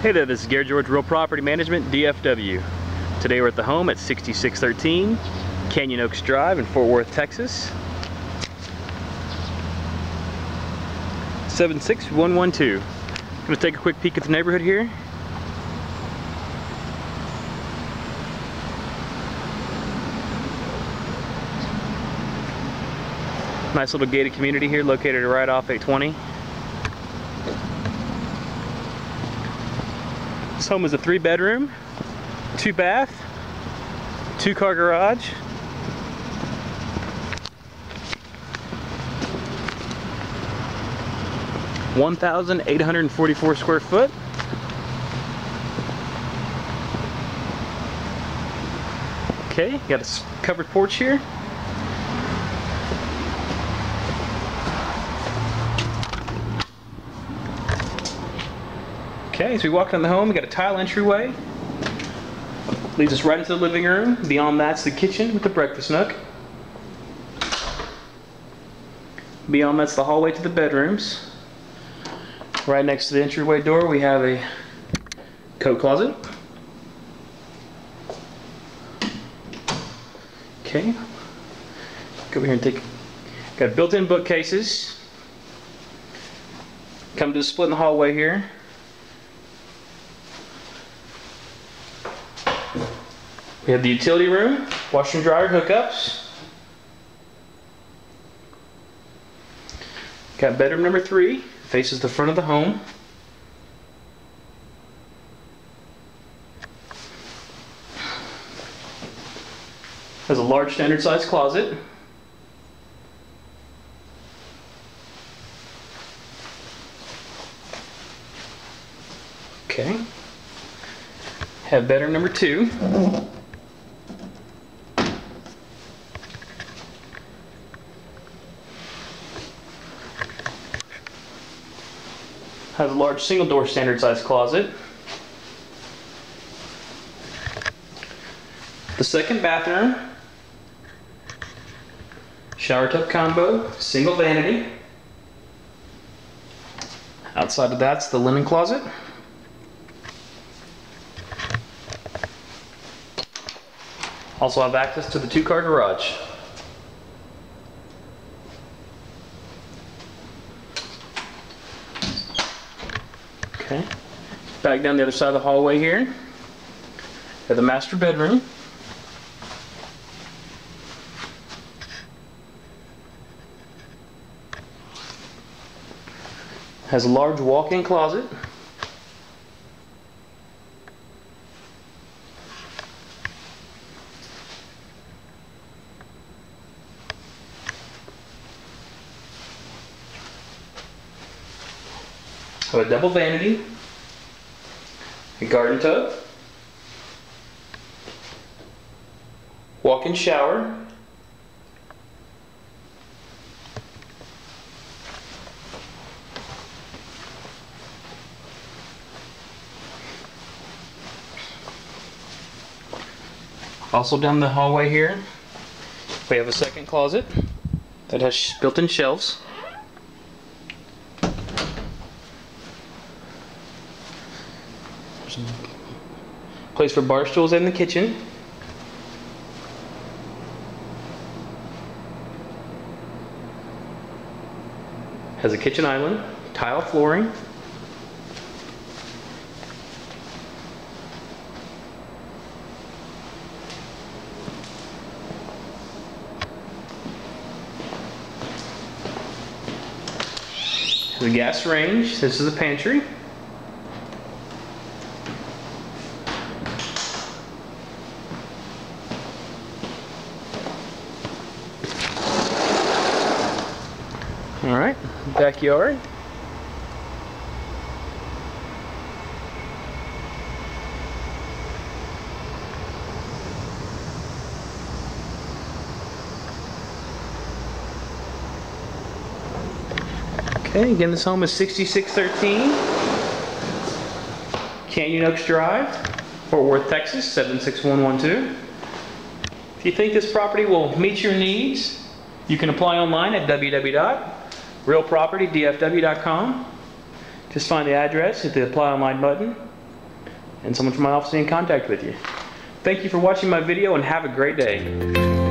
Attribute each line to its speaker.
Speaker 1: Hey there, this is Gary George Real Property Management, DFW. Today we're at the home at 6613 Canyon Oaks Drive in Fort Worth, Texas. 76112. Gonna take a quick peek at the neighborhood here. Nice little gated community here located right off 820. This home is a three bedroom, two bath, two car garage. One thousand eight hundred and forty-four square foot. Okay, got a covered porch here. Okay, as we walk in the home, we got a tile entryway. Leads us right into the living room. Beyond that's the kitchen with the breakfast nook. Beyond that's the hallway to the bedrooms. Right next to the entryway door, we have a coat closet. Okay. Go over here and take. Got built-in bookcases. Come to the split in the hallway here. We have the utility room, washer and dryer hookups. Got bedroom number three, faces the front of the home. Has a large standard size closet. Okay. Have bedroom number two. Has a large single door standard size closet. The second bathroom, shower tub combo, single vanity. Outside of that's the linen closet. Also have access to the two car garage. Okay. Back down the other side of the hallway here. Got the master bedroom. Has a large walk-in closet. Have a double vanity, a garden tub, walk-in shower, Also down the hallway here, we have a second closet that has built-in shelves. Place for bar stools in the kitchen. Has a kitchen island, tile flooring. A gas range. This is a pantry. All right, backyard. Okay, again, this home is 6613 Canyon Oaks Drive, Fort Worth, Texas, 76112. If you think this property will meet your needs, you can apply online at www.realpropertydfw.com. Just find the address, hit the apply online button, and someone from my office will be in contact with you. Thank you for watching my video and have a great day.